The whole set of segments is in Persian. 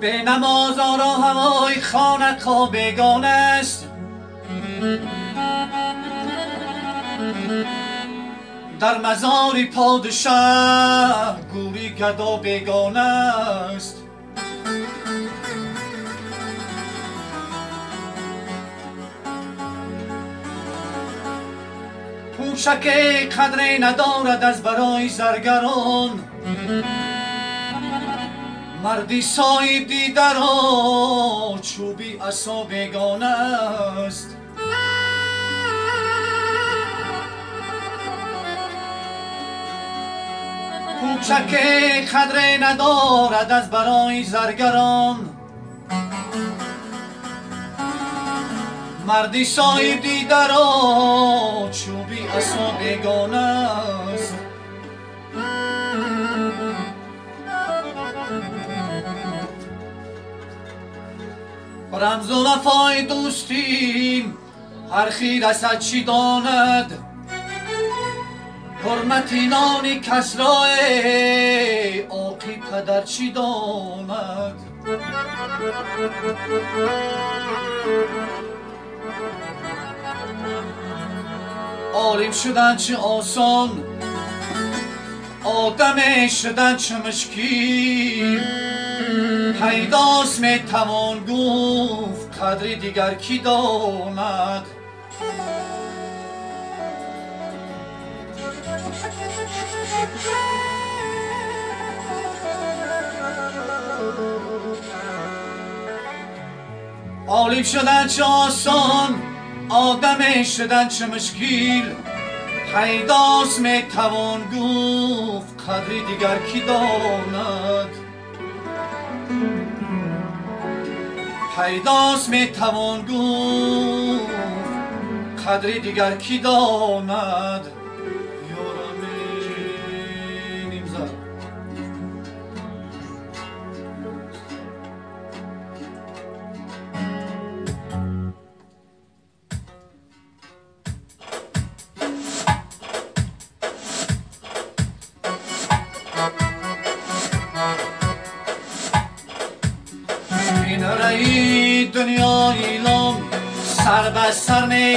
به نماز آرا هوای خانقا بگان است. در مزاری پادشاه گوری گدا بگان است. пӯшаке қадре надорад аз барои заргарон. Марди соиби даро чӯби асо бегонааст пӯшаке қадре надорад аз барои заргарон. Марди соиби даро чӯ چوبی اصا بگانه است رمز و وفای دوستیم هر خیر رسد چی داند. حرمت نانی کسرا آقی پدر چی داند؟ عالم شدن چه آسان آدم شدن چه مشکین پیداست می توان گفت قدری دیگر کی داند. عالم شدن چه آسان آدم شدن چه مشکیل پیداست می توان گفت قدری دیگر کی داند پیداست می توان گفت قدری دیگر کی داند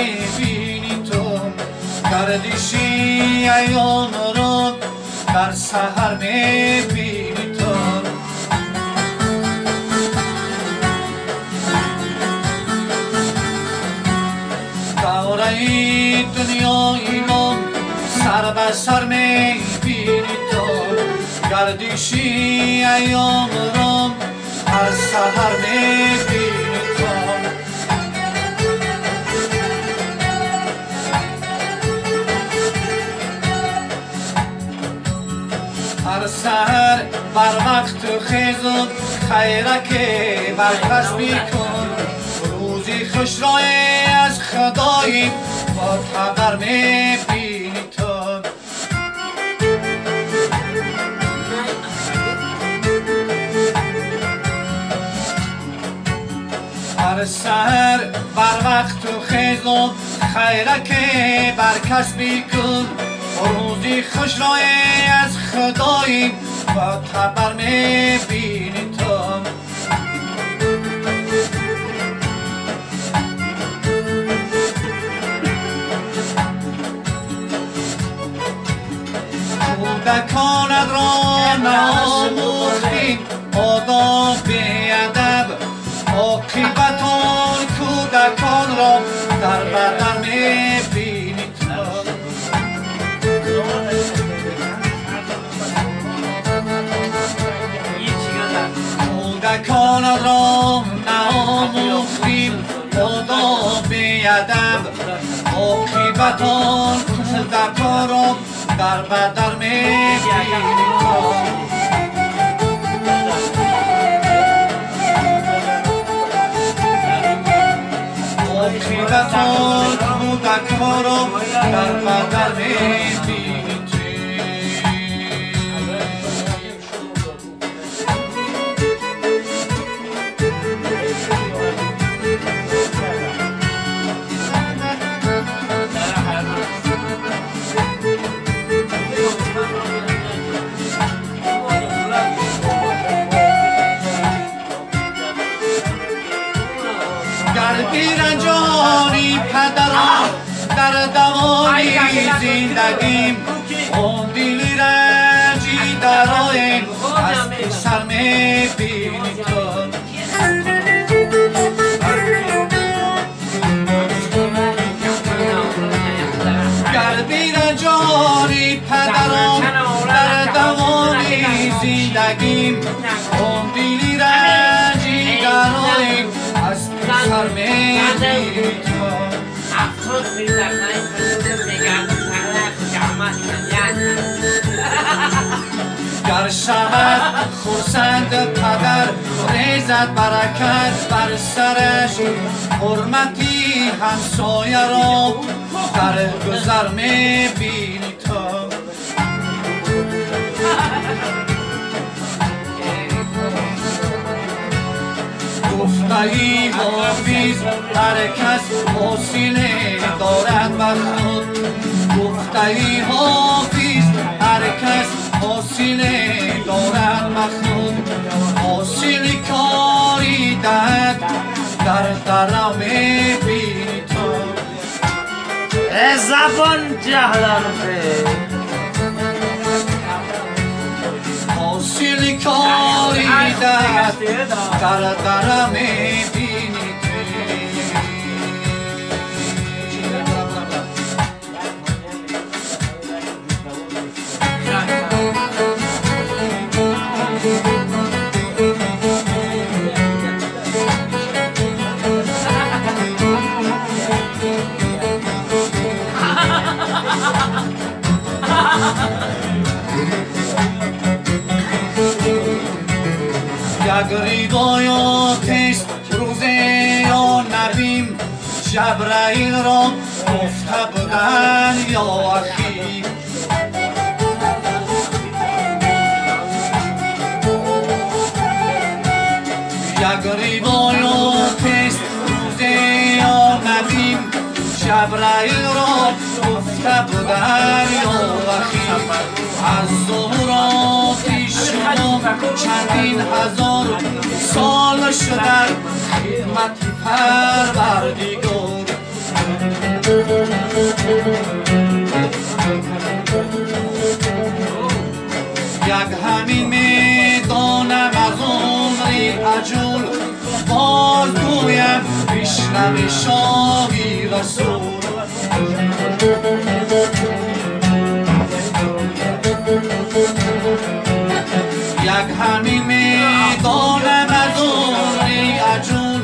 می‌بینی تو. گردشی ایان رو در سهر می‌بینی تو. دوره دنیا ایلام سر به سر می‌بینی تو. گردشی ایان رو هر سهر می‌بینی هر سهر بر وقت خیزم خیرک بر کن روزی خوش رای از خدایی با خبر می‌بینی تو هر سهر بر وقت خیزم خیرک بر کسبی کن روزی خوش از خدایی. با خبر می‌بینی تو. کودکانت را ناموختی بیادب عاقبتان کودکان را در بدر می‌بینیم عاقبتان کودکان را در بدر می‌بینیم زندگیم اون دیلی رنجی درایم از پسر میبینی تو گر بیرنجانی پدران در دوانی زندگیم اون دیلی رنجی درایم از پسر میبینی تو افسوس می‌دارم این گر شود خورسند پدر ریزد برکت بر سرش. حرمتی همسایه را در گذر می‌بینی. تو گفته ای حافظ هر کس حسینه دارد بر خود گفته ای حافظ هر کس حسینه دارد مخلوق حاصل کاری دهد در درم می‌بینی تو زبان جهلان حاصل کاری دهد در درم جبرائیل را گفته بودن یا اخی از ظهوراتی شما چندین هزار سال شدن. خدمت پروردگار. یک همین می‌دانم از عمری عجول باز گویم شاهی رسول یک همین می‌دانم از عمری عجول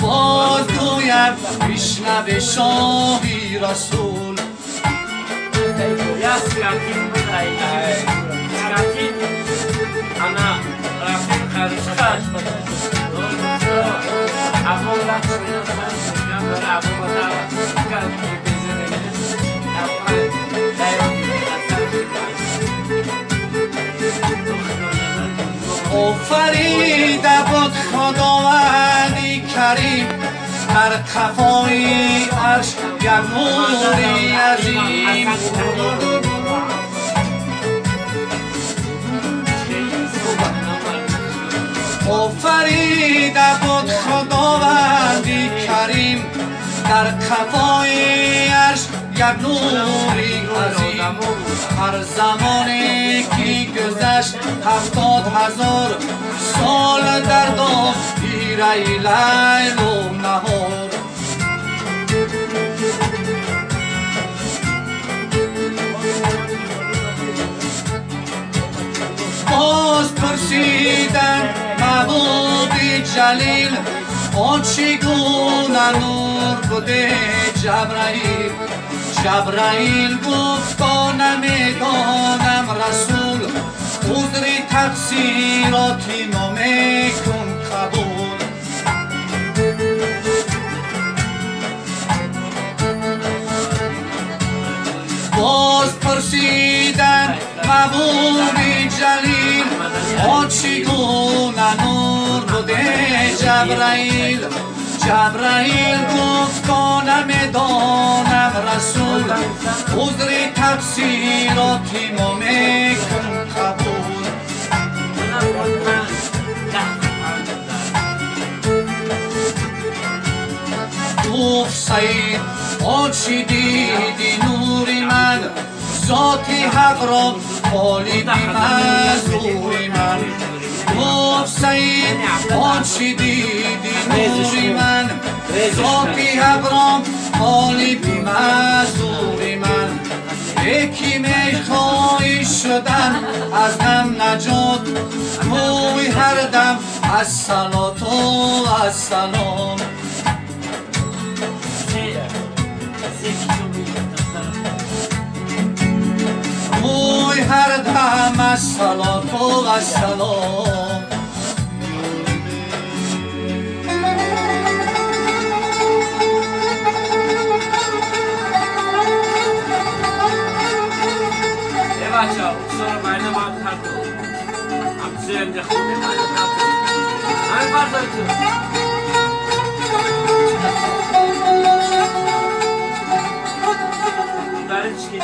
باز گویم بشنو شاهی رسول. بودایی آفریده بود خداوندی کریم در قفای عرش یک نوری عظیم. آفریده بود خداوندی کریم در قفای عرش یک نوری عظیم. هر زمانی که گذشت هفتاد هزار سال در دام دیره لیل و نهار. باز پرسیدن محبوب جلیل آن چگونه نور بوده جبرائیل جبرائیل گفتا نمیدانم جبرائیل جبرائیل گفت نمیدانم رسول عذر تقصیراتی ما میکن قبول گفت سعید آچی دیدی نوری من ذاتی حق را خالی بی مزوری من گفت سعید آچی دیدی نوری من ذاتی حق را خالی بی مزوری من یکی میخوایی شدن از هم نجات موی هر دم از سلات و از سلام موی هر دم از سلات و از سلام بچه ها اصول برنامه هم تر کن هم زنده خونه من تر کن همه بردار تو برای چی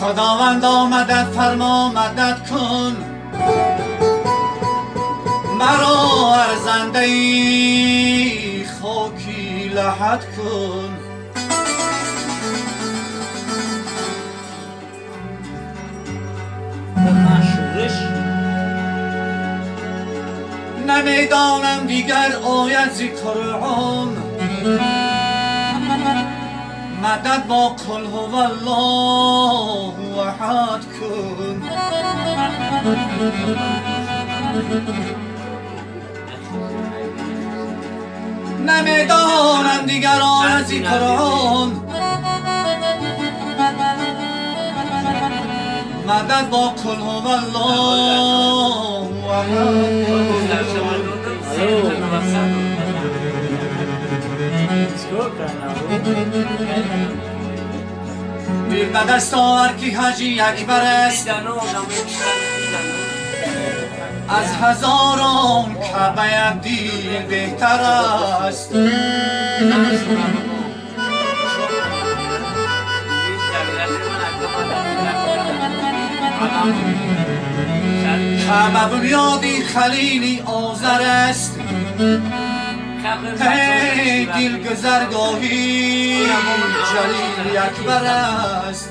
خداوند آمدد فرما مدد کن. مرا ارزنده ای خاکی لحد کن. نمی‌دانم دیگر آید عام مدد با کل هو الله وحد کن. نمی‌دانم دیگر ذکر آن. مدد با کل هو الله دیر به دست آور که اکبر است از هزاران کعبه دیر بهتر است. کعبه بنیادی خلیلی آذر است. هی دل گذرگاهی جلیل اکبر است.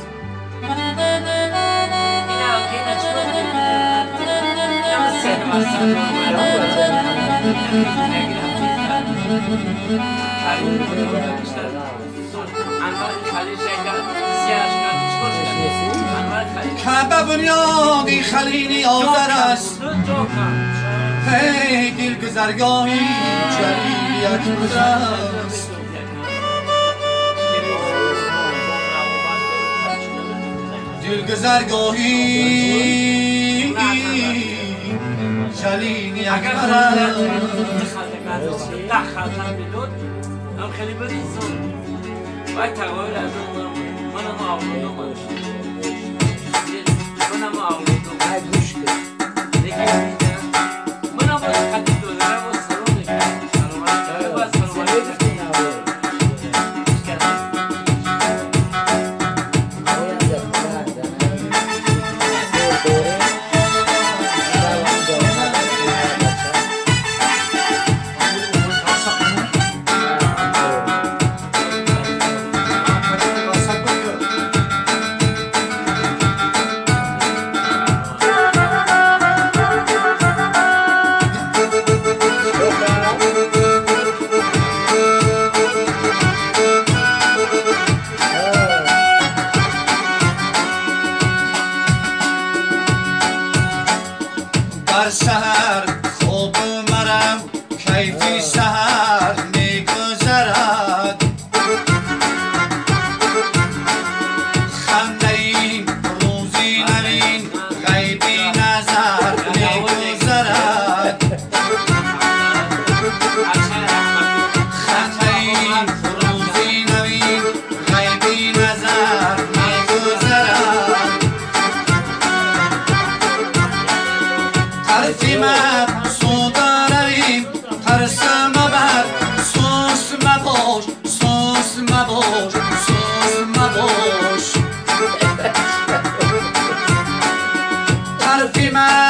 کعبه بنیادی خلیلی آذر است هی دل گذرگاهی جلیل اکبر است دل گذرگاهی جلیل اکبر دخلتن بدون هم خیلی بریزون باید تقایر از اون Ai, busca. Tem que ir, né? Mano, vou ficar de tudo, né? filma.